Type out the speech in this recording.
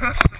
Ha ha ha.